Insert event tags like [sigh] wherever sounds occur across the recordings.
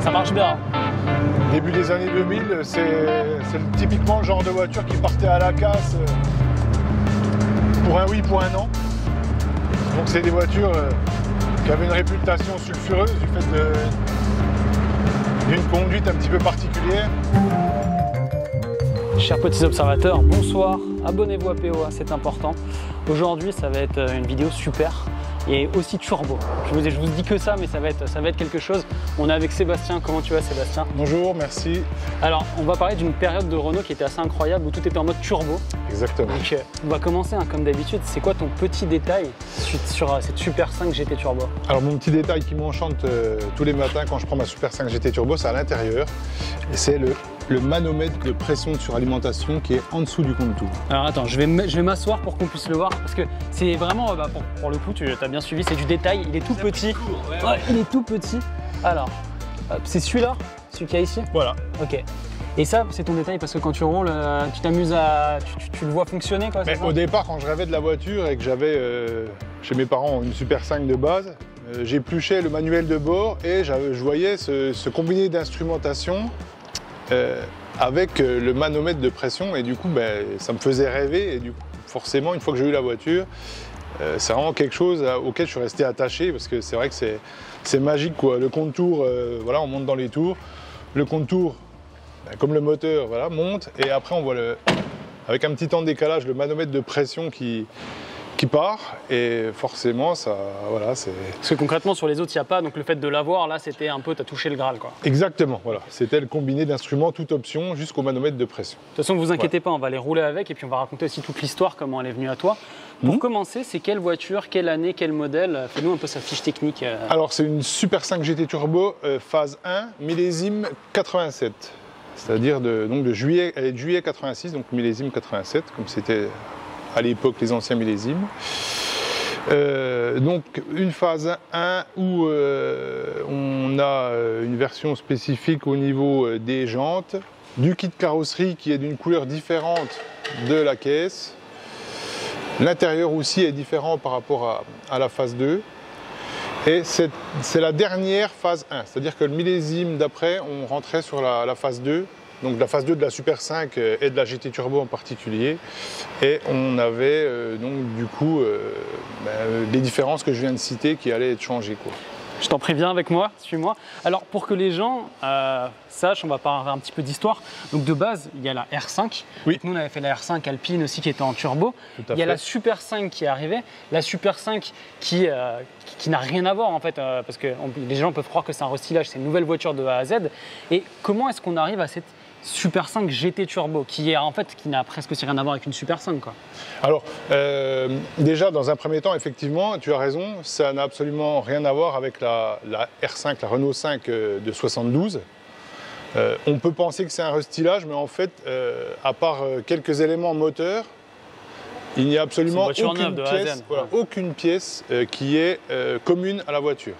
Ça marche bien. Début des années 2000, c'est typiquement le genre de voiture qui partait à la casse euh, pour un oui, pour un non. Donc c'est des voitures euh, qui avaient une réputation sulfureuse du fait d'une conduite un petit peu particulière. Chers petits observateurs, bonsoir. Abonnez-vous à POA, c'est important. Aujourd'hui, ça va être euh, une vidéo super et aussi turbo. Je vous, je vous dis que ça, mais ça va, être, ça va être quelque chose. On est avec Sébastien. Comment tu vas, Sébastien? Bonjour, merci. Alors, on va parler d'une période de Renault qui était assez incroyable où tout était en mode turbo. Exactement. Donc, euh, on va commencer hein, comme d'habitude. C'est quoi ton petit détail sur, euh, cette Super 5 GT Turbo? Alors mon petit détail qui m'enchante euh, tous les matins quand je prends ma Super 5 GT Turbo, c'est à l'intérieur. Et c'est le, le manomètre de pression de suralimentation qui est en dessous du contour. Alors attends, je vais m- je vais m'asseoir pour qu'on puisse le voir parce que c'est vraiment, euh, bah, pour, pour le coup, tu as bien suivi, c'est du détail. Il est tout petit. Ouais, il est tout petit. Alors, c'est celui-là, celui qu'il y a ici? Voilà. Ok. Et ça, c'est ton détail parce que quand tu roules, euh, tu t'amuses à, tu, tu- tu le vois fonctionner quoi. Mais au départ, quand je rêvais de la voiture et que j'avais euh, chez mes parents une Super 5 de base, euh, j'épluchais le manuel de bord et j'avais- je voyais ce, ce combiné d'instrumentation euh, avec euh, le manomètre de pression et du coup, ben, ça me faisait rêver et du coup, forcément, une fois que j'ai eu la voiture, euh, c'est vraiment quelque chose auquel je suis resté attaché parce que c'est vrai que c'est magique quoi. Le contour, voilà, on monte dans les tours. Le contour, ben, comme le moteur, voilà, monte et après on voit le, avec un petit temps de décalage, le manomètre de pression qui, qui part et forcément ça, voilà, c'est Parce que concrètement, sur les autres, il n'y a pas. Donc le fait de l'avoir, là, c'était un peu, t'as touché le Graal quoi. exactement, voilà, c'était le combiné d'instruments, toute option, jusqu'au manomètre de pression. De toute façon, ne vous inquiétez pas, on va les rouler avec et puis on va raconter aussi toute l'histoire, comment elle est venue à toi. Pour Mhm. commencer, c'est quelle voiture, quelle année, quel modèle Fais-nous un peu sa fiche technique. euh. Alors c'est une Super 5 GT Turbo euh, phase 1, millésime 87. C'est-à-dire de, donc de juillet, elle est de juillet 86, donc millésime 87, comme c'était à l'époque les anciens millésimes. Euh, donc une phase 1 où euh, on a euh, une version spécifique au niveau des jantes, du kit carrosserie qui est d'une couleur différente de la caisse. L'intérieur aussi est différent par rapport à, la phase 2. Et c'est c'est la dernière phase 1, c'est-à-dire que le millésime d'après, on rentrait sur la, la phase 2, donc la phase 2 de la Super 5 euh, et de la GT Turbo en particulier. Et on avait euh, donc du coup euh, euh, les différences que je viens de citer qui allaient être changées. Quoi. Je t'en préviens avec moi, suis-moi. Alors, pour que les gens euh, sachent, on va parler un petit peu d'histoire. Donc, de base, il y a la R5. Oui. Donc, nous, on avait fait la R5 Alpine aussi qui était en turbo. Tout à il y a fait. la Super 5 qui est arrivée. La Super 5 qui, euh, qui, qui n'a rien à voir, en fait, euh, parce que on- les gens peuvent croire que c'est un restylage, c'est une nouvelle voiture de A à Z. Et comment est-ce qu'on arrive à cette Super 5 GT Turbo qui est en fait qui n'a presque rien à voir avec une Super 5 quoi. Alors, euh, déjà, dans un premier temps, effectivement, tu as raison, ça n'a absolument rien à voir avec la, la R5, la Renault 5 euh, de 72. Euh, on peut penser que c'est un restylage, mais en fait, euh, à part quelques éléments moteurs, il n'y a absolument aucune pièce, voilà, aucune pièce euh, qui est commune à la voiture.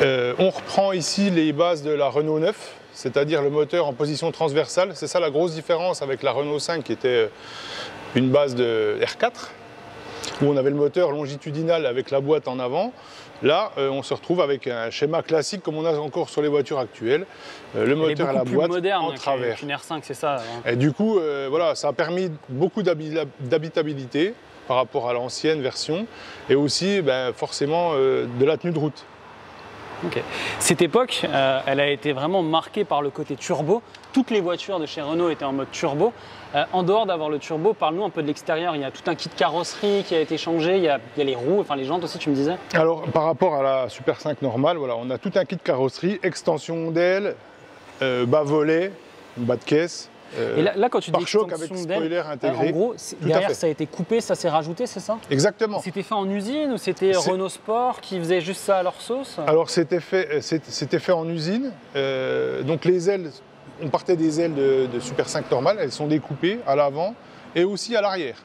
On reprend ici les bases de la Renault 9, c'est-à-dire le moteur en position transversale. C'est ça la grosse différence avec la Renault 5 qui était euh, une base de R4, où on avait le moteur longitudinal avec la boîte en avant. Là, euh, on se retrouve avec un schéma classique comme on a encore sur les voitures actuelles. Euh, le Elle moteur à la plus boîte moderne en travers. qu'une R5, c'est ça. hein. Et du coup, euh, voilà, ça a permis beaucoup d'habi- d'habitabilité par rapport à l'ancienne version et aussi ben, forcément de la tenue de route. Cette époque, euh, elle a été vraiment marquée par le côté turbo. Toutes les voitures de chez Renault étaient en mode turbo. Euh, en dehors d'avoir le turbo, parle-nous un peu de l'extérieur. Il y a tout un kit carrosserie qui a été changé. Il y a, les roues, enfin les jantes aussi, tu me disais. Alors, par rapport à la Super 5 normale, voilà, on a tout un kit carrosserie, extension d'aile, euh, bas volet, bas de caisse. Euh, Et là, là, quand tu dis pare-choc avec spoiler intégré. en gros, c'est- derrière ça a été coupé, ça s'est rajouté, c'est ça? Exactement. C'était fait en usine ou c'était C'est- Renault Sport qui faisait juste ça à leur sauce? Alors c'était fait, euh, c'est- c'était fait en usine. Euh, donc les ailes, on partait des ailes de, de Super 5 normales, elles sont découpées à l'avant et aussi à l'arrière.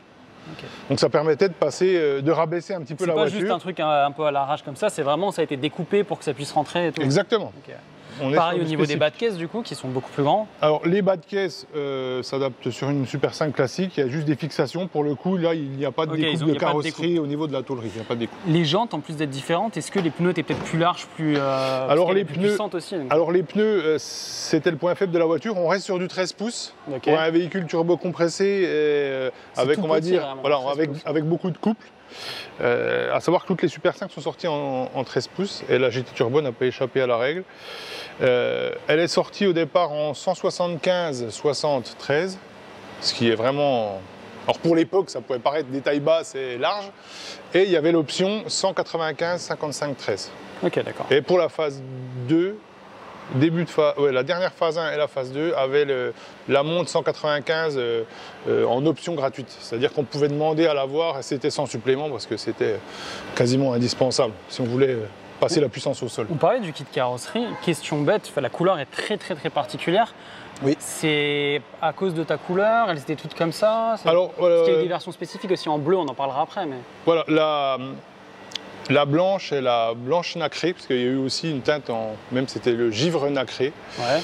Donc ça permettait de passer, de rabaisser un petit peu C'est la pas voiture. juste un truc un, un peu à l'arrache comme ça, c'est vraiment ça a été découpé pour que ça puisse rentrer et tout. Exactement. On Pareil au niveau des bas de caisse, du coup, qui sont beaucoup plus grands. Alors les bas de caisse euh, s'adaptent sur une Super 5 classique, il y a juste des fixations. Pour le coup, là, il n'y a pas de découpe ont- de carrosserie au niveau de la tôlerie. Il n'y a pas de découpe. Les jantes, en plus d'être différentes, est-ce que les pneus étaient peut-être plus larges, plus, euh, parce Alors, les plus pneus- puissantes aussi donc. Alors les pneus, c'était le point faible de la voiture. On reste sur du 13 pouces. Ok. Pour un véhicule turbo compressé, et, euh, avec, on va petit, dire, vraiment, voilà, 13 avec, pouces. avec beaucoup de couple. Euh, à savoir que toutes les Super 5 sont sorties en, en 13 pouces et la GT Turbo n'a pas échappé à la règle. Euh, elle est sortie au départ en 175 60 13, ce qui est vraiment. Alors pour l'époque, ça pouvait paraître des tailles basses et larges. Et il y avait l'option 195 55 13. Ok, d'accord. Et pour la phase 2, début de phase, ouais, la dernière phase 1 et la phase 2 avaient le- la montre 195 euh, euh, en option gratuite. C'est-à-dire qu'on pouvait demander à l'avoir et c'était sans supplément parce que c'était quasiment indispensable si on voulait passer la puissance au sol. On parlait du kit carrosserie. Question bête, la couleur est très très très particulière. Oui. C'est à cause de ta couleur Elles étaient toutes comme ça Alors, Parce qu'il y a eu euh, des versions spécifiques aussi en bleu, on en parlera après. Mais... voilà, la, la blanche et la blanche nacrée, parce qu'il y a eu aussi une teinte en. Même c'était le givre nacré. Ouais.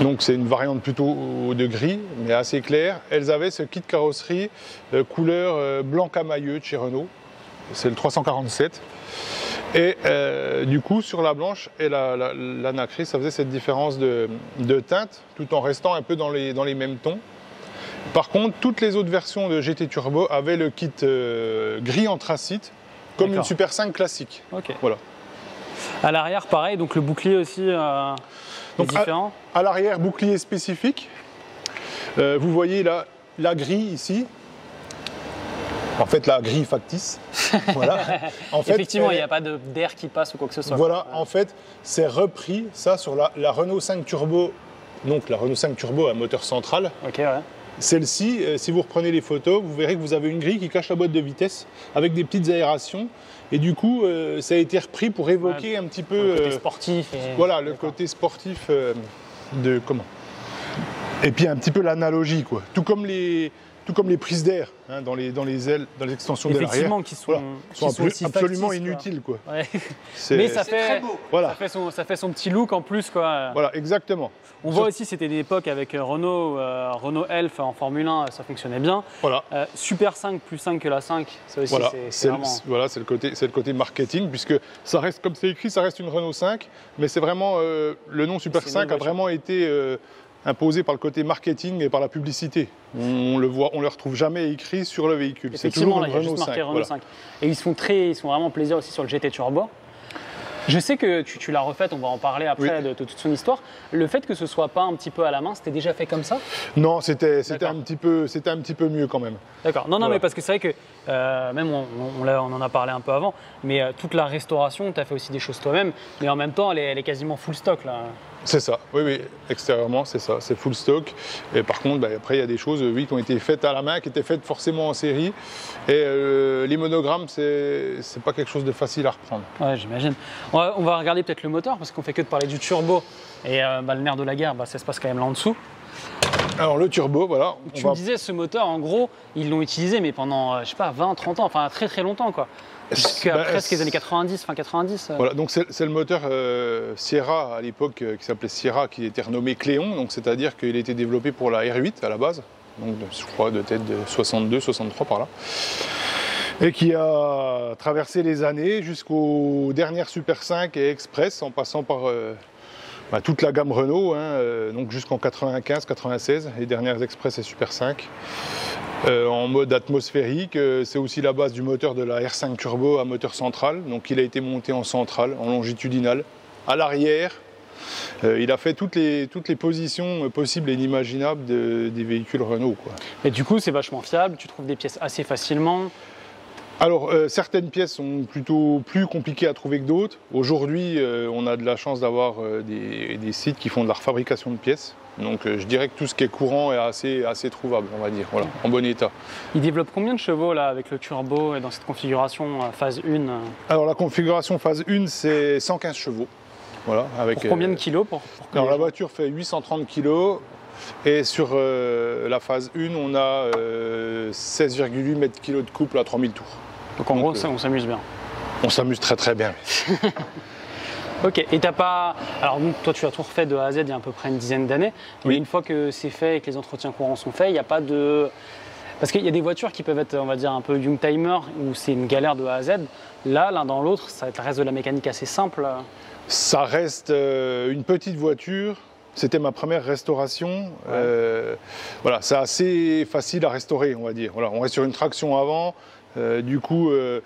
Donc c'est une variante plutôt de gris, mais assez claire. Elles avaient ce kit carrosserie couleur euh, blanc camailleux de chez Renault. C'est le 347. Et euh, du coup, sur la blanche et la, la- la nacrée, ça faisait cette différence de, de teinte, tout en restant un peu dans les, dans les mêmes tons. Par contre, toutes les autres versions de GT Turbo avaient le kit euh, gris anthracite, comme une. Super 5 classique. Ok. Voilà. À l'arrière, pareil, donc le bouclier aussi euh, Donc, est différent. À l'arrière, bouclier spécifique. Euh, vous voyez là, la grille ici. En fait, la grille factice. [laughs] voilà. En fait, Effectivement, il n'y a pas d'air qui passe ou quoi que ce soit. Voilà, en fait, c'est repris ça sur la, la Renault 5 Turbo. Donc la Renault 5 Turbo à moteur central. Ok, ouais. Celle-ci, euh, si vous reprenez les photos, vous verrez que vous avez une grille qui cache la boîte de vitesse avec des petites aérations. Et du coup, euh, ça a été repris pour évoquer un petit peu. Le côté euh, sportif. Et... Voilà, le côté sportif euh, de comment? Et puis un petit peu l'analogie, quoi. Tout comme les, tout comme les prises d'air hein, dans, les, dans les ailes, dans les extensions de. Effectivement, qui sont, Voilà. qui sont sont abso- aussi absolument factices, inutiles, quoi. Ouais. [laughs] Mais ça très fait, ça, Voilà, fait son, ça fait son petit look en plus. Quoi. voilà, exactement. On voit aussi, c'était des époques avec euh, Renault, euh, Renault Elf en Formule 1, ça fonctionnait bien. Voilà. Euh, Super 5 plus 5 que la 5, ça aussi, Voilà, c'est- c'est c'est le, vraiment... voilà, c'est le côté, c'est le côté marketing puisque ça reste, comme c'est écrit, ça reste une Renault 5, mais c'est vraiment euh, le nom Super C'est une 5 a vraiment été euh, imposé par le côté marketing et par la publicité. On le voit, on le retrouve jamais écrit sur le véhicule. C'est toujours une il y a Renault juste marqué 5. Renault voilà. 5. Et ils se font très, ils se font vraiment plaisir aussi sur le GT Turbo. Je sais que tu, tu l'as refaite, on va en parler après Oui. de, de toute son histoire. Le fait que ce soit pas un petit peu à la main, c'était déjà fait comme ça? Non, c'était, c'était un petit peu, c'était un petit peu mieux quand même. D'accord. Non, non, Voilà. mais parce que c'est vrai que, euh, même on, on en a parlé un peu avant, mais euh, toute la restauration, tu as fait aussi des choses toi-même, mais en même temps, elle est, elle est quasiment full stock là. C'est ça, oui, oui, extérieurement, c'est ça, c'est full stock. Et par contre, bah, après, il y a des choses, oui, qui ont été faites à la main, qui étaient faites forcément en série. Et euh, les monogrammes, c'est pas quelque chose de facile à reprendre. Ouais, j'imagine. On va, on va regarder peut-être le moteur, parce qu'on fait que de parler du turbo. Et euh, bah, le nerf de la guerre, bah, ça se passe quand même là en dessous. Alors, le turbo, voilà. on Tu va- me disais, ce moteur, en gros, ils l'ont utilisé, mais pendant, euh, je sais pas, 20, 30 ans, enfin très très longtemps, quoi. Jusqu'à Bah, presque les années 90, fin 90. euh. Voilà, donc c'est, le moteur euh, Sierra à l'époque euh, qui s'appelait Sierra, qui était renommé Cléon, donc c'est-à-dire qu'il a été développé pour la R8 à la base, donc je crois de tête de 62, 63 par là, et qui a traversé les années jusqu'aux dernières Super 5 et Express, en passant par euh, bah, toute la gamme Renault, hein, euh, donc jusqu'en 95, 96, les dernières Express et Super 5. Euh, en mode atmosphérique. C'est aussi la base du moteur de la R5 Turbo à moteur central. Donc il a été monté en centrale, en longitudinal, à l'arrière. Il a fait toutes les, toutes les positions possibles et inimaginables de- des véhicules Renault. Et du coup, c'est vachement fiable, tu trouves des pièces assez facilement. Alors, euh, certaines pièces sont plutôt plus compliquées à trouver que d'autres. Aujourd'hui, euh, on a de la chance d'avoir euh, des, des sites qui font de la refabrication de pièces. Donc, je dirais que tout ce qui est courant est assez, assez trouvable, on va dire, voilà, en bon état. Il développe combien de chevaux là avec le turbo et dans cette configuration phase 1 euh, Alors, la configuration phase 1, c'est 115 chevaux. Voilà, avec, Pour combien de euh, kilos pour, Alors, la voiture fait 830 kg. Et sur euh, la phase 1, on a euh, 16,8 mètres kg de couple à 3000 tours. Donc en gros, donc, ça, on s'amuse bien. On s'amuse très très bien. [laughs] Ok, et t'as pas. Alors, donc, toi, tu as tout refait de A à Z il y a à peu près une dizaine d'années. Mais Oui. une fois que c'est fait et que les entretiens courants sont faits, il n'y a pas de. Parce qu'il y a des voitures qui peuvent être, on va dire, un peu young timer où c'est une galère de A à Z. Là, l'un dans l'autre, ça reste de la mécanique assez simple. Ça reste euh, une petite voiture. C'était ma première restauration. Euh, voilà, c'est assez facile à restaurer, on va dire. Voilà, on reste sur une traction avant. Euh, du coup, euh,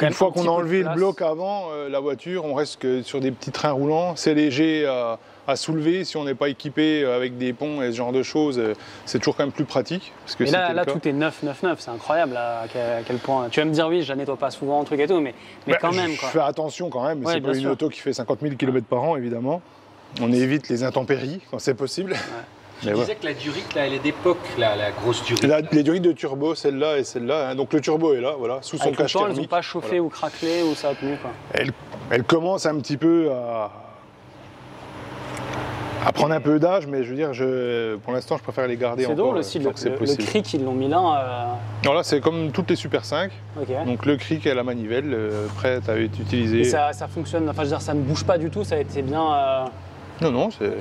une fois qu'on a enlevé le bloc avant, la voiture, on reste que sur des petits trains roulants. C'est léger à, à soulever. Si on n'est pas équipé avec des ponts et ce genre de choses, euh, c'est toujours quand même plus pratique. Parce que Mais là, tout est neuf, neuf, neuf. C'est incroyable à quel, à quel point. Tu vas me dire, oui, je la nettoie pas souvent, truc et tout, mais, mais Bah, quand même, Je quoi. fais attention quand même. Ouais, c'est pas une sûr. auto qui fait 50 000 km par an, évidemment. On évite les intempéries quand c'est possible. Tu Mais disais que la durite, là, elle est d'époque, la, la grosse durite. La- les durites de turbo, celle-là et celle-là. hein. Donc le turbo est là, voilà, sous son Avec cache temps, elles n'ont thermique. pas chauffé Voilà. ou craquelé ou ça a tenu, quoi. Elle, elle commence un petit peu à, à prendre un peu d'âge, mais je veux dire, je, pour l'instant, je préfère les garder C'est drôle euh, aussi, tant le, le, le cric, ils l'ont mis là. euh, Voilà, c'est comme toutes les Super 5. ok. Donc le cric et la manivelle, euh, prête à être utilisée. Et ça, ça fonctionne, enfin, je veux dire, ça ne bouge pas du tout, ça a été bien. euh, Non, non, c'est.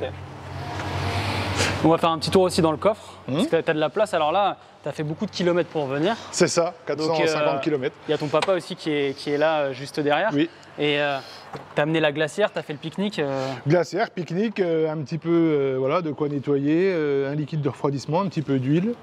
On va faire un petit tour aussi dans le coffre, Mhm. parce que tu as de la place. Alors là, tu as fait beaucoup de kilomètres pour venir. C'est ça, 450 euh, km. Il y a ton papa aussi qui est, qui est là, euh, juste derrière. Oui. Et as amené la glacière, tu as fait le pique-nique. euh, Glacière, pique-nique, euh, un petit peu euh, voilà, de quoi nettoyer, un liquide de refroidissement, un petit peu d'huile.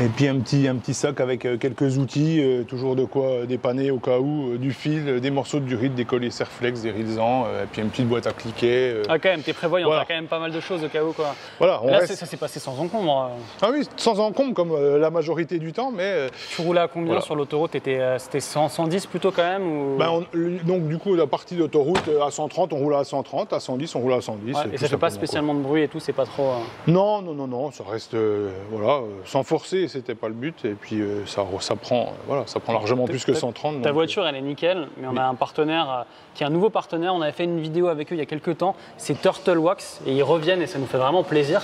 Et puis un petit, un petit sac avec euh, quelques outils, euh, toujours de quoi euh, dépanner au cas où, euh, du fil, des morceaux de durite, des colliers Serflex, des rilsans, euh, et puis une petite boîte à cliquer. Ah, quand même, t'es prévoyant, Voilà. t'as quand même pas mal de choses au cas où, quoi. Voilà, on Là, reste- ça s'est passé sans encombre. Ah oui, sans encombre comme la majorité du temps, mais Tu roulais à combien Voilà. sur l'autoroute? C'était 100, 110 plutôt quand même ou... ben, on- donc du coup la partie d'autoroute à 130, on roule à 130, à 110, on roule à 110. Ouais, euh, et ça fait pas spécialement de bruit et tout, c'est pas trop. quoi. Non, non, non, non, ça reste voilà, sans forcer, c'était pas le but, et puis euh, ça, ça prend, euh, voilà, ça prend largement plus que Ta- 130. Ta donc, voiture, elle est nickel, mais on Oui. a un partenaire euh, qui est un nouveau partenaire. On avait fait une vidéo avec eux il y a quelques temps. C'est Turtle Wax et ils reviennent et ça nous fait vraiment plaisir.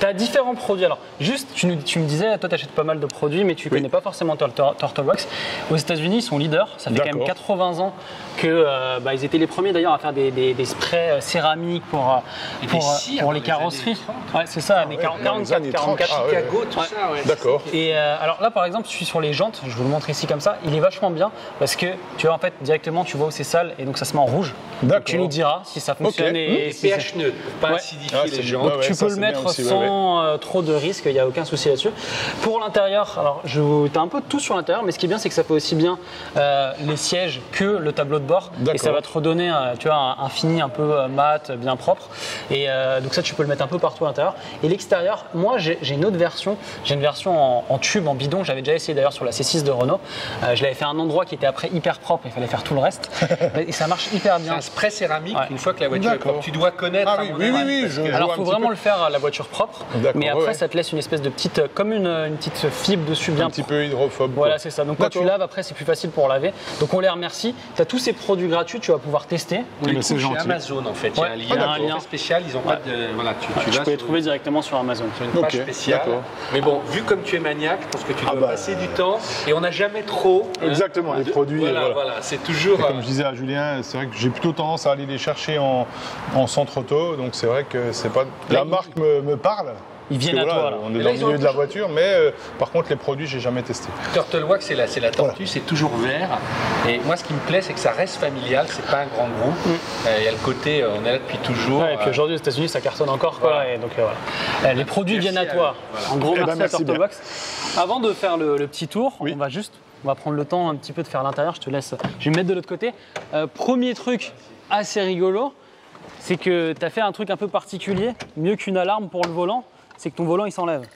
Tu as différents produits. Alors, juste, tu, nous- tu me disais, toi, tu achètes pas mal de produits, mais tu Oui. connais pas forcément Turtle, Wax. Aux États-Unis, ils sont leaders. Ça fait quand même D'accord. 80 ans que euh, bah, ils étaient les premiers d'ailleurs à faire des, des- des sprays euh, céramiques pour, euh, pour, euh, pour les carrosseries. années 30. Ouais, c'est ça, les ouais, 40, dans les 44, années 30. 44. Ah ouais. Chicago, tout ça, ouais. D'accord. Et euh, alors là, par exemple, je suis sur les jantes, je vous le montre ici comme ça, il est vachement bien parce que tu vois, en fait, directement, tu vois où c'est sale et donc ça se met en rouge. Donc, D'accord. tu nous diras si ça fonctionne Ok. et Et si c'est- pH neutre, pour pas Ouais. acidifier Ah, les bien. Ouais, tu ça, peux le mettre aussi, ouais, sans euh, trop de risques, il n'y a aucun souci là-dessus. Pour l'intérieur, alors je tu as un peu tout sur l'intérieur, mais ce qui est bien, c'est que ça fait aussi bien euh, les sièges que le tableau de bord. Et ça va te redonner euh, tu vois, un, un fini un peu euh, mat, bien propre. Et euh, donc ça, tu peux le mettre un peu partout à l'intérieur. Et l'extérieur, moi, j'ai j'ai une autre version. J'ai une version en, en tube, en bidon. J'avais déjà essayé d'ailleurs sur la C6 de Renault. Euh, je l'avais fait à un endroit qui était après hyper propre. Il fallait faire tout le reste. [laughs] et ça marche hyper C'est bien. un spray céramique, Ouais. une fois que la voiture est propre. Tu dois connaître. Ah oui, oui, oui, oui, je- Alors, un faut vraiment peu. le faire à la voiture propre. D'accord, Mais après, ouais, ça te laisse une espèce de petite, comme une, une petite fibre dessus bien un petit peu hydrophobe. Voilà, c'est ça. Donc quand tu laves, après, c'est plus facile pour laver. Donc on les remercie. Tu as tous ces produits gratuits, tu vas pouvoir tester. Les Mais c'est gentil. Amazon en fait. Il y a un Ah, lien d'accord. un lien spécial. Ils ont pas de. Voilà, tu, tu Tu vas peux les trouver directement sur Amazon. sur une page spéciale. d'accord. Mais bon, vu comme tu maniaque, pense que tu dois Ah bah, passer du temps et on n'a jamais trop. hein, Exactement, les de- produits, Voilà, voilà. voilà, c'est toujours. Et comme euh, je disais à Julien, c'est vrai que j'ai plutôt tendance à aller les chercher en, en centre auto, donc c'est vrai que c'est pas la marque me, me parle. Ils viennent à toi. là. On Et est là, dans le milieu de la voiture, mais euh, par contre les produits j'ai jamais testé. Turtle Wax, c'est la, c'est la tortue, c'est toujours vert. Et moi, ce qui me plaît, c'est que ça reste familial, c'est pas un grand groupe. Euh, Il y a le côté, euh, on est là depuis toujours. Mm. Ouais, et puis aujourd'hui aux États-Unis ça cartonne encore quoi. Voilà. Et donc euh, voilà. Euh, les produits Merci viennent à à toi. En gros, Eh ben, merci, merci à Turtle bien. Wax. Avant de faire le, le petit tour, Oui. on va juste, on va prendre le temps un petit peu de faire l'intérieur. Je te laisse. Je vais me mettre de l'autre côté. Euh, premier truc assez rigolo, c'est que tu as fait un truc un peu particulier, mieux qu'une alarme pour le volant. C'est que ton volant il s'enlève.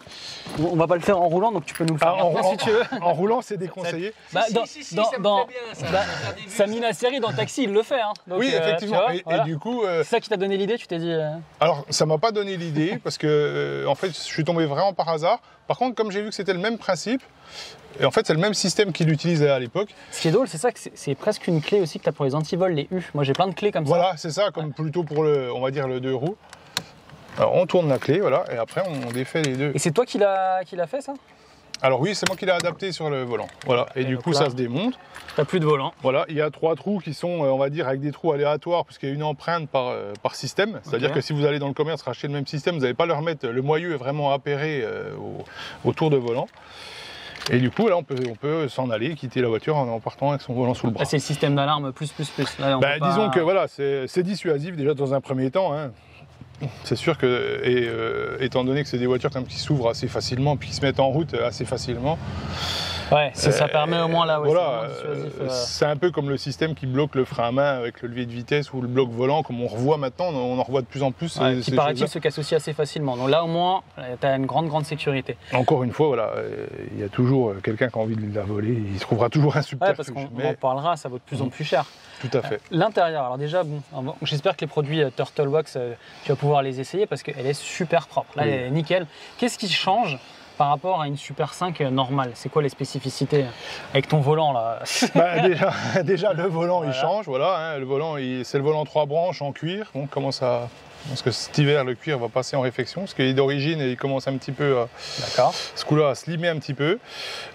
On va pas le faire en roulant, donc tu peux nous le faire Ah, en, maintenant, si tu veux. en roulant c'est déconseillé. Bah, si, dans, si, si, dans- ça me dans- plaît bien, ça. bah, Ça va faire des vues, Samina Seri dans Taxi, il le fait. hein. Donc, oui euh, effectivement. vois, et, du coup, euh, C'est ça qui t'a donné l'idée, tu t'es dit. euh, alors ça m'a pas donné l'idée [laughs] parce que euh, en fait je suis tombé vraiment par hasard. Par contre comme j'ai vu que c'était le même principe, et en fait c'est le même système qu'il utilisait à l'époque. Ce qui est drôle, c'est ça que c'est- c'est presque une clé aussi que tu as pour les antivols, les U. Moi j'ai plein de clés comme ça. Voilà c'est ça comme plutôt pour le on va dire le deux roues. Alors on tourne la clé voilà et après on défait les deux. Et c'est toi qui l'as fait ça? Alors oui, c'est moi qui l'ai adapté sur le volant. Voilà. Et, Et du coup, là- ça se démonte. T'as plus de volant. Voilà, il y a trois trous qui sont, euh, on va dire, avec des trous aléatoires, puisqu'il y a une empreinte par, euh, par système. C'est-à-dire que si vous allez dans le commerce racheter le même système, vous n'allez pas leur mettre, le moyeu est vraiment appairé euh, au, au tour de volant. Et du coup, là, on peut, on peut s'en aller, quitter la voiture en, en partant avec son volant sous le bras. Là, c'est le système d'alarme plus, plus, plus. Là, on Bah, pas- Disons que voilà, c'est c'est dissuasif déjà dans un premier temps. hein. C'est sûr que, et, euh, étant donné que c'est des voitures qui s'ouvrent assez facilement, puis qui se mettent en route assez facilement, Ouais, ça euh, permet au moins là. Ouais, voilà, c'est euh, c'est un peu comme le système qui bloque le frein à main avec le levier de vitesse ou le bloc volant, comme on revoit maintenant, on en revoit de plus en plus. Ouais, ces- qui paraît-il se casse aussi assez facilement. Donc là au moins, tu as une grande grande sécurité. Encore une fois, voilà, il y a toujours quelqu'un qui a envie de la voler, il trouvera toujours un Ouais, parce subterfuge. qu'on mais en parlera, ça vaut de plus en plus cher. Tout à fait. L'intérieur, alors déjà, bon, j'espère que les produits euh, Turtlebox, euh, tu vas pouvoir les essayer parce qu'elle est super propre. Là, Oui. elle est nickel. Qu'est-ce qui change par rapport à une Super 5 normale? C'est quoi les spécificités avec ton volant là? [laughs] Bah, déjà, [laughs] déjà, le volant il change, voilà, hein, le volant c'est le volant trois branches en cuir, donc commence à parce que cet hiver le cuir va passer en réflexion, parce qu'il est d'origine et il commence un petit peu à, D'accord. ce coup-là à slimer un petit peu.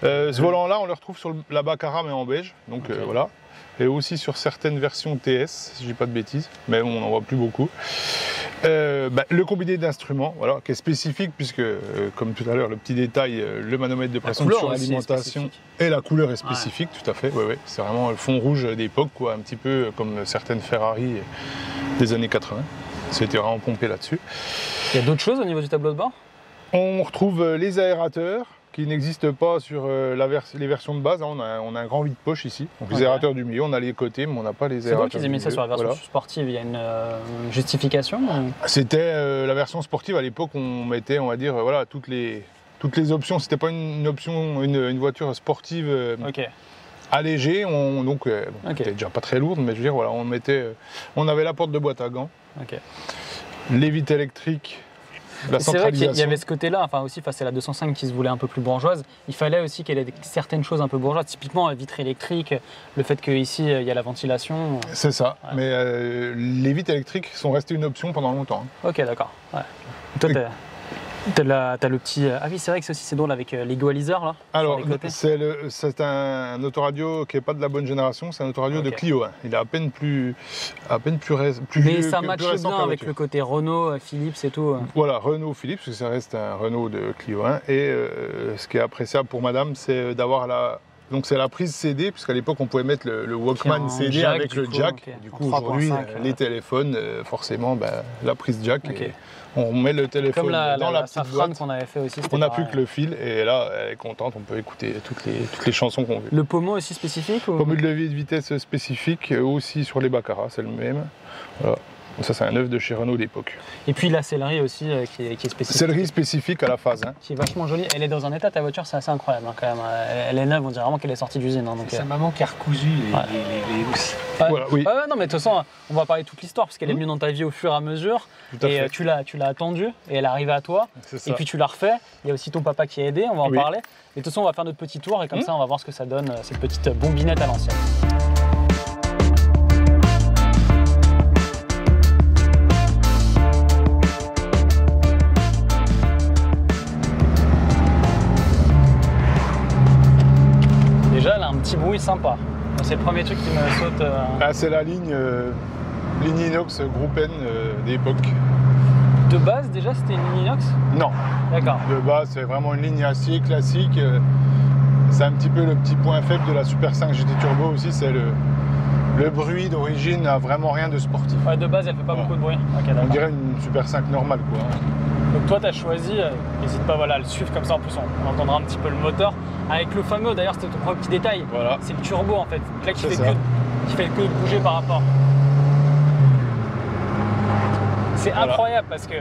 Euh, ce volant-là, on le retrouve sur le- la Baccara mais en beige, donc euh, voilà. Et aussi sur certaines versions TS, si je dis pas de bêtises, mais on n'en voit plus beaucoup. Euh, bah, le combiné d'instruments, voilà, qui est spécifique puisque, euh, comme tout à l'heure, le petit détail, euh, le manomètre de pression sur l'alimentation et la couleur est spécifique, tout à fait. Ouais, ouais. C'est vraiment le fond rouge d'époque, quoi, un petit peu comme certaines Ferrari des années 80. C'était vraiment pompé là-dessus. Il y a d'autres choses au niveau du tableau de bord? On retrouve les aérateurs qui n'existent pas sur euh, la vers- les versions de base. hein. On a, on a un grand vide-poche ici. Donc les aérateurs du milieu, on a les côtés, mais on n'a pas les C'est aérateurs qu'ils aient mis ça sur la version Voilà. sportive? Il y a une euh, justification ou- C'était euh, la version sportive à l'époque. On mettait, on va dire, voilà, toutes les toutes les options. C'était pas une, option, une, une voiture sportive allégée. On, donc, bon, c'était déjà pas très lourde, mais je veux dire, voilà, on mettait, on avait la porte de boîte à gants, ok. les vitres électriques, C'est vrai qu'il y- il y centralisation. avait ce côté-là, enfin aussi face à la 205 qui se voulait un peu plus bourgeoise, il fallait aussi qu'elle ait certaines choses un peu bourgeoises, typiquement la vitre électrique, le fait qu'ici il y a la ventilation. C'est ça. Ouais. Mais euh, les vitres électriques sont restées une option pendant longtemps. hein. Ok, d'accord. Ouais. Toi, t'as- t'as la- t'as le petit. Ah oui, c'est vrai que c'est aussi c'est drôle avec euh, l'égaliseur là. Alors, c'est le- c'est un autoradio qui n'est pas de la bonne génération, c'est un autoradio de. Clio 1. Il est à peine plus, à peine plus, ré- plus Mais ça matche bien avec voiture. le côté Renault, euh, Philips et tout. euh. Voilà, Renault Philips, parce que ça reste un Renault de Clio 1. Et euh, ce qui est appréciable pour madame, c'est d'avoir la. Donc c'est la prise CD, puisqu'à l'époque on pouvait mettre le, le Walkman CD jack, avec le coup, jack. Du coup aujourd'hui, 3.5, euh, les téléphones, euh, forcément, ben, la prise jack. Et on met le téléphone Comme la, dans la, la, la qu'on avait fait aussi. On n'a plus que le fil et là, elle est contente, on peut écouter toutes les, toutes les chansons qu'on veut. Le pommeau aussi spécifique ou... Pommeau de levier de vitesse spécifique, euh, aussi sur les Baccarat, c'est le même. Voilà. Ça, c'est un œuf de chez Renault d'époque. Et puis la sellerie aussi euh, qui, est, qui est spécifique. Sellerie spécifique à la phase. hein. Qui est vachement jolie. Elle est dans un état, ta voiture, c'est assez incroyable hein, quand même. Elle, elle est neuve, on dirait vraiment qu'elle est sortie d'usine. hein, donc, C'est euh, sa maman qui a recousu les, Ouais. les- les- les housses. ouais. Voilà, oui. Non, mais de toute façon, on va parler de toute l'histoire parce qu'elle est venue dans ta vie au fur et à mesure. Tout à et fait. euh, tu l'as, tu l'as attendue et elle est arrivée à toi. Et puis tu l'as refait. Il y a aussi ton papa qui a aidé, on va en Oui. parler. Et de toute façon, on va faire notre petit tour et comme Mhm. ça, on va voir ce que ça donne, euh, cette petite bombinette à l'ancienne. Bruit sympa. C'est le premier truc qui me saute. euh, Là, c'est la ligne, euh, ligne inox groupe N euh, d'époque. De base, déjà, c'était une ligne inox? Non, D'accord. de base, c'est vraiment une ligne acier classique. euh, C'est un petit peu le petit point faible de la Super 5 GT Turbo aussi, c'est le, le bruit d'origine n'a vraiment rien de sportif. Ouais, de base, elle fait pas Ouais. beaucoup de bruit. On dirait une Super 5 normale quoi. Donc toi, tu as choisi, euh, n'hésite pas voilà, à le suivre comme ça, en plus on, on entendra un petit peu le moteur. Avec le fameux, d'ailleurs c'était ton premier petit détail, Voilà. c'est le turbo en fait, là qui C'est fait, ça. que, qui fait que bouger par rapport. C'est Voilà. incroyable parce que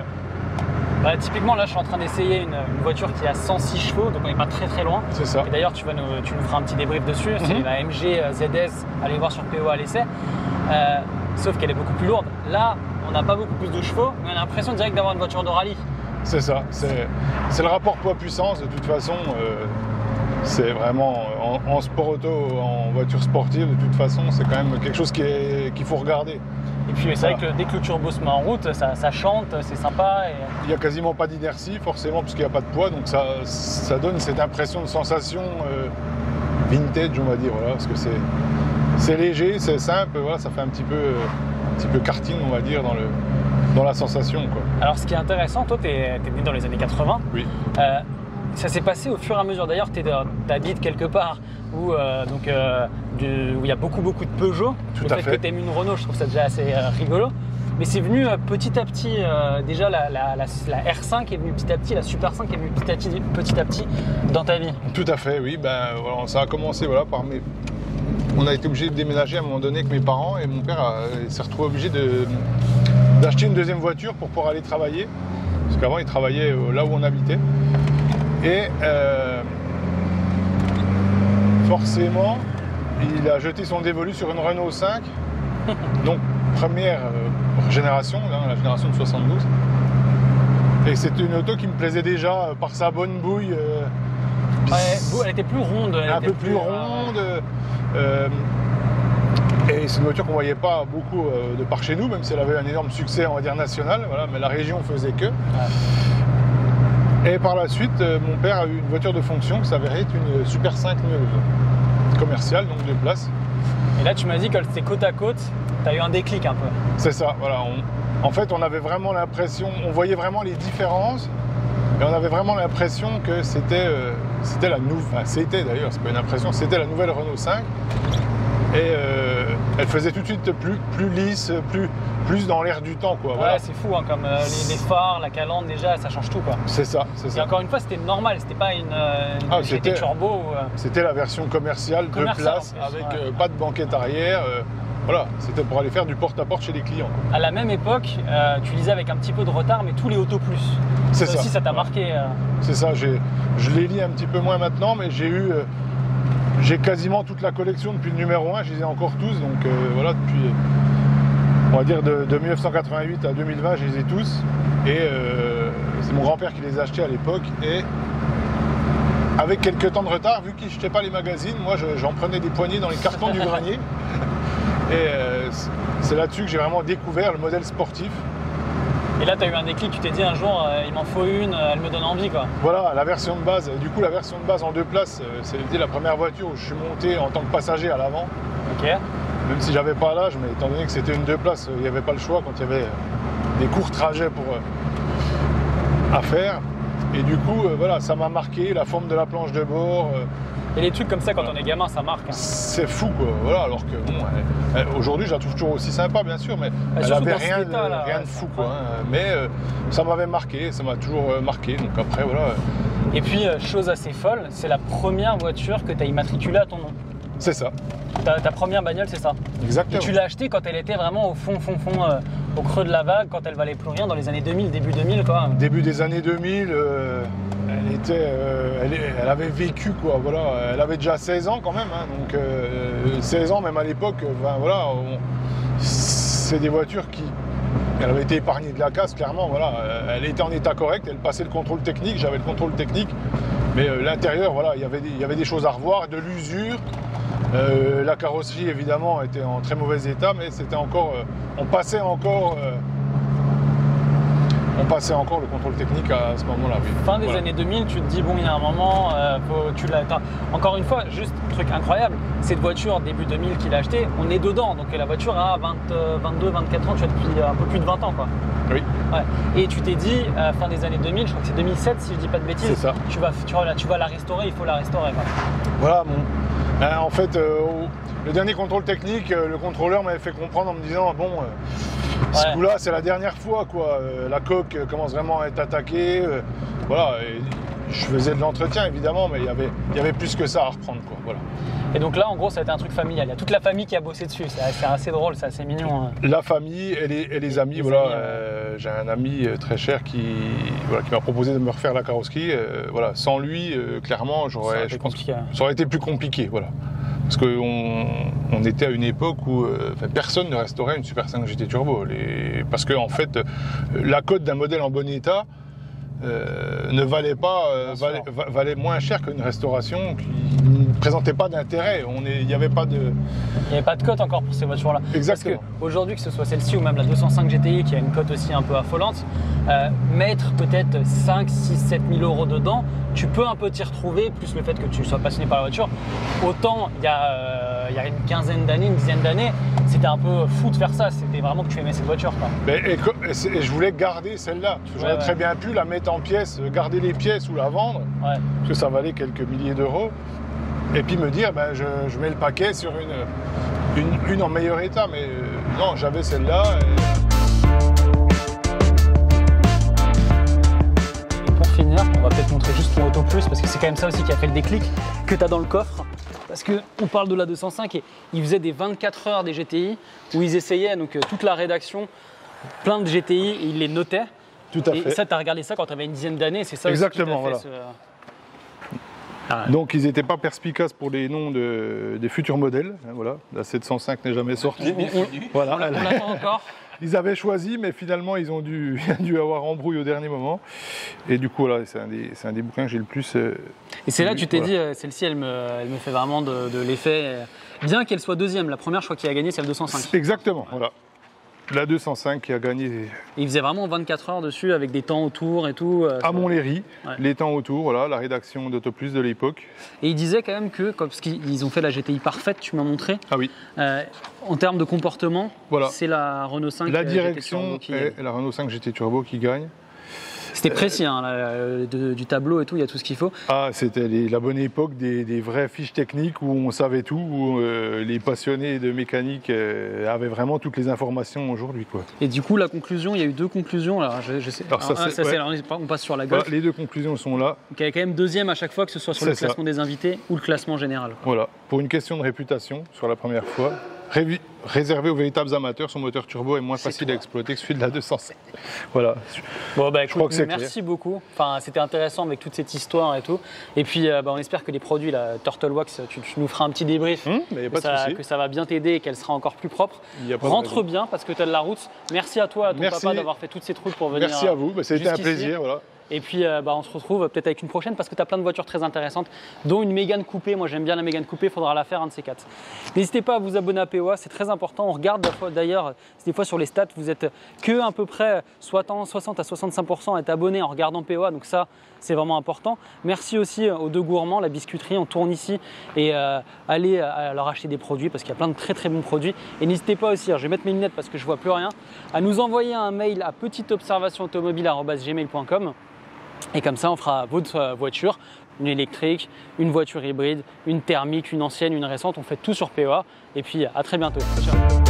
bah, typiquement là je suis en train d'essayer une, une voiture qui a 106 chevaux, donc on n'est pas très très loin. C'est ça. Et d'ailleurs, tu, vas nous, tu nous feras un petit débrief dessus. C'est Mhm. la MG euh, ZS, allez voir sur PO à l'essai. Euh, sauf qu'elle est beaucoup plus lourde. Là, on n'a pas beaucoup plus de chevaux, mais on a l'impression direct d'avoir une voiture de rallye. C'est ça. C'est le rapport poids-puissance. De toute façon, euh, c'est vraiment en, en sport auto, en voiture sportive, de toute façon, c'est quand même quelque chose qu'il faut regarder. Et puis c'est vrai que dès que le turbo se met en route, ça, ça chante, c'est sympa. Et... Il n'y a quasiment pas d'inertie, forcément, puisqu'il n'y a pas de poids, donc ça, ça donne cette impression de sensation euh, vintage, on va dire, voilà, parce que c'est, c'est léger, c'est simple, voilà, ça fait un petit peu, euh, un petit peu karting, on va dire, dans, le, dans la sensation. Quoi. Alors ce qui est intéressant, toi tu es, né dans les années 80. Oui. Euh, ça s'est passé au fur et à mesure. D'ailleurs, tu habites quelque part où euh, donc, euh, du- où il y a beaucoup beaucoup de Peugeot. Tout le à fait, fait. que tu aimes une Renault, je trouve ça déjà assez rigolo. Mais c'est venu petit à petit, euh, déjà la, la- la- la R5 est venue petit à petit, la Super 5 est venue petit à petit, petit, à petit dans ta vie. Tout à fait, oui. Ben, voilà, ça a commencé voilà, par mes. On a été obligé de déménager à un moment donné avec mes parents et mon père s'est retrouvé obligé de- d'acheter une deuxième voiture pour pouvoir aller travailler. Parce qu'avant, il travaillait euh, là où on habitait. Et euh, forcément, il a jeté son dévolu sur une Renault 5. [laughs] Donc, première euh, génération, hein, la génération de 72. Et c'était une auto qui me plaisait déjà par sa bonne bouille. euh, Ouais, elle était plus ronde. elle un était peu plus euh, ronde. euh, et c'est une voiture qu'on voyait pas beaucoup euh, de par chez nous, même si elle avait un énorme succès, on va dire, national. Voilà, mais la région faisait que. Et par la suite, euh, mon père a eu une voiture de fonction qui s'avérait être une Super 5 neuve, commerciale, donc de place. Et là, tu m'as dit que c'était côte à côte, tu as eu un déclic un peu. C'est ça, voilà. on- en fait, on avait vraiment l'impression, on voyait vraiment les différences, et on avait vraiment l'impression que c'était euh, c'était la nouvelle, enfin, c'était d'ailleurs, c'est pas une impression, c'était la nouvelle Renault 5. Et euh, elle faisait tout de suite plus, plus lisse, plus, plus dans l'air du temps, quoi. Voilà. Ouais, c'est fou, hein, comme euh, les, les phares, la calandre, déjà, ça change tout. quoi. c'est ça, c'est Et ça. encore une fois, c'était normal, c'était pas une, euh, une Ah, GT turbo. euh, C'était la version commerciale, Commerciale, de place, plus, avec ouais. pas de banquette arrière. voilà, c'était pour aller faire du porte-à-porte chez les clients. À la même époque, euh, tu lisais avec un petit peu de retard, mais tous les Auto Plus. C'est ça aussi, ça t'a Ouais. marqué. euh. C'est ça, je les lis un petit peu moins maintenant, mais j'ai eu. euh, j'ai quasiment toute la collection depuis le numéro 1, je les ai encore tous, donc euh, voilà, depuis. on va dire de, de 1988 à 2020, je les ai tous. Et euh, c'est mon grand-père qui les a achetés à l'époque. Et avec quelques temps de retard, vu qu'il ne jetait pas les magazines, moi je- j'en prenais des poignées dans les cartons du grenier. [laughs] Et euh, c'est là-dessus que j'ai vraiment découvert le modèle sportif. Et là, tu as eu un déclic, tu t'es dit un jour, euh, il m'en faut une, euh, elle me donne envie. quoi. Voilà, la version de base. Du coup, la version de base en deux places, euh, c'était la première voiture où je suis monté en tant que passager à l'avant. Ok. Même si j'avais pas l'âge, mais étant donné que c'était une deux places, il n'y avait pas le choix quand il y avait des courts trajets pour, euh, à faire. Et du coup, euh, voilà, ça m'a marqué, la forme de la planche de bord. euh, Et les trucs comme ça, quand on est gamin, ça marque. hein. c'est fou, quoi. Voilà, alors que bon, elle- aujourd'hui, je la trouve toujours aussi sympa, bien sûr, mais elle avait cet rien, de, état-là, rien ouais, de fou, quoi. hein. Mais euh, ça m'avait marqué, ça m'a toujours euh, marqué. Donc après, voilà, euh, Et puis, euh, chose assez folle, c'est la première voiture que tu as immatriculée à ton nom. c'est ça, Ta, ta première bagnole, c'est ça. Et exactement. tu l'as achetée quand elle était vraiment au fond, fond, fond, euh, au creux de la vague, quand elle valait plus rien, dans les années 2000, début 2000, quoi. début des années 2000, euh, euh, elle, avait vécu quoi, voilà, elle avait déjà 16 ans quand même, hein, donc euh, 16 ans même à l'époque, euh, voilà, c'est des voitures qui, elle avait été épargnée de la casse clairement, voilà, euh, elle était en état correct, elle passait le contrôle technique, j'avais le contrôle technique, mais euh, l'intérieur, voilà, il y avait il y avait des choses à revoir, de l'usure. Euh, la carrosserie évidemment était en très mauvais état, mais c'était encore, euh, on passait encore, euh, on passait encore le contrôle technique à ce moment-là. oui. Fin des Voilà. années 2000, tu te dis, bon, il y a un moment, euh, faut- tu l'as. Encore une fois, juste un truc incroyable, cette voiture, début 2000 qu'il a achetée, on est dedans. Donc la voiture a 20, euh, 22, 24 ans, tu as depuis un peu plus de 20 ans, quoi. Oui, Ouais. Et tu t'es dit, à fin des années 2000, je crois que c'est 2007 si je dis pas de bêtises, ça. Tu, vas, tu, vas, tu vas la restaurer, il faut la restaurer. quoi. voilà. Mon... hein, en fait, euh, le dernier contrôle technique, euh, le contrôleur m'avait fait comprendre en me disant bon, ce coup-là, c'est la dernière fois, quoi. Euh, la coque euh, commence vraiment à être attaquée. euh, voilà. et je faisais de l'entretien évidemment, mais il y avait, il y avait plus que ça à reprendre, quoi. Voilà. Et donc là, en gros, ça a été un truc familial. Il y a toute la famille qui a bossé dessus. C'est assez drôle, c'est assez mignon. hein. La famille et les, et les amis, Les voilà. amis, ouais. euh, J'ai un ami euh, très cher qui, voilà, qui m'a proposé de me refaire la carrosserie. euh, voilà. Sans lui, euh, clairement, j'aurais, je pense, ça aurait été plus compliqué, voilà. Parce qu'on on était à une époque où euh, personne ne restaurait une Super 5 GT Turbo. Les- parce que en fait, euh, la cote d'un modèle en bon état, euh, ne valait pas, euh, valait, moins cher qu'une restauration qui ne présentait pas d'intérêt. Il n'y avait pas de. Il n'y avait pas de cote encore pour ces voitures-là. Exactement. Parce qu'aujourd'hui, que ce soit celle-ci ou même la 205 GTI qui a une cote aussi un peu affolante, euh, mettre peut-être 5, 6, 7 000 euros dedans, tu peux un peu t'y retrouver, plus le fait que tu sois passionné par la voiture. Autant il y a, il y a une quinzaine d'années, une dizaine d'années, c'était un peu fou de faire ça. C'était vraiment que tu aimais cette voiture. Quoi. Mais, et, je voulais garder celle-là. J'aurais Ouais, très bien pu la mettre en pièces, euh, garder les pièces ou la vendre, parce que ça valait quelques milliers d'euros. Et puis me dire, ben, je, je mets le paquet sur une, une, une en meilleur état. Mais euh, non, j'avais celle-là. et- Et pour finir, on va peut-être montrer juste ton Auto Plus parce que c'est quand même ça aussi qui a fait le déclic que tu as dans le coffre. Parce qu'on parle de la 205 et ils faisaient des 24 heures des GTI où ils essayaient, donc euh, toute la rédaction, plein de GTI, et ils les notaient. Tout à et fait. ça, tu as regardé ça quand tu avais une dizaine d'années, c'est ça aussi Exactement, qui t'a voilà. fait ce- Ah ouais. Donc ils n'étaient pas perspicaces pour les noms de- des futurs modèles. hein, Voilà. La 705 n'est jamais sortie. Voilà. on l'attend encore. Ils avaient choisi, mais finalement, ils ont dû, [laughs] dû avoir embrouille au dernier moment. Et du coup, voilà, c'est un, des- c'est un des bouquins que j'ai le plus. euh, Et c'est là que tu t'es Voilà. dit, euh, celle-ci, elle me, elle me fait vraiment de, de l'effet. euh, Bien qu'elle soit deuxième, la première, je crois qu'il a gagné, c'est le 205. Exactement, voilà. La 205 qui a gagné Et il faisait vraiment 24 heures dessus avec des temps autour et tout. euh, à Montlhéry, Ouais. les temps autour, voilà, la rédaction d'Autoplus de l'époque. Et il disait quand même que, comme- parce qu'ils ils ont fait la GTI parfaite, tu m'as montré, Ah oui, euh, en termes de comportement, Voilà. c'est la Renault 5 la euh, GT Turbo direction qui- est la Renault 5 GT Turbo qui gagne. C'était précis, hein, là, euh, de- du tableau et tout, il y a tout ce qu'il faut. Ah, c'était la bonne époque des, des vraies fiches techniques où on savait tout, où euh, les passionnés de mécanique euh, avaient vraiment toutes les informations aujourd'hui. quoi. Et du coup, la conclusion, il y a eu deux conclusions. Alors, je, je sais. Alors, ça, un, ça, ouais. alors, on passe sur la. Voilà, les deux conclusions sont là. Donc, il y a quand même deuxième à chaque fois, que ce soit sur le ça. classement des invités ou le classement général. Voilà, pour une question de réputation sur la première fois. Réservé aux véritables amateurs, son moteur turbo est moins facile à exploiter que celui de la 205. Voilà. Bon, bah, écoute, crois que c'est merci beaucoup. Enfin, c'était intéressant avec toute cette histoire et tout. Et puis, euh, bah, on espère que les produits, la Turtle Wax, tu, tu nous feras un petit débrief. Hum, mais que, pas de ça, souci. que ça va bien t'aider et qu'elle sera encore plus propre. Y a pas de Rentre bien parce que tu as de la route. Merci à toi, à ton Merci. papa, d'avoir fait toutes ces routes pour venir. Merci à vous, bah, ça a été un plaisir. Voilà. Et puis, euh, bah, on se retrouve peut-être avec une prochaine parce que tu as plein de voitures très intéressantes, dont une Mégane coupée. Moi, j'aime bien la Mégane coupée, il faudra la faire un de ces quatre. N'hésitez pas à vous abonner à POA, c'est très important. On regarde d'ailleurs, des fois sur les stats, vous êtes que à peu près 60 60 à 65% à être abonnés en regardant POA, donc ça, c'est vraiment important. Merci aussi aux deux gourmands, la biscuiterie, on tourne ici et euh, allez euh, leur acheter des produits parce qu'il y a plein de très très bons produits. Et n'hésitez pas aussi, je vais mettre mes lunettes parce que je vois plus rien, à nous envoyer un mail à petiteobservationautomobile.gmail.com et comme ça, on fera votre euh, voiture, une électrique, une voiture hybride, une thermique, une ancienne, une récente. On fait tout sur POA. Et puis, à très bientôt. Ciao.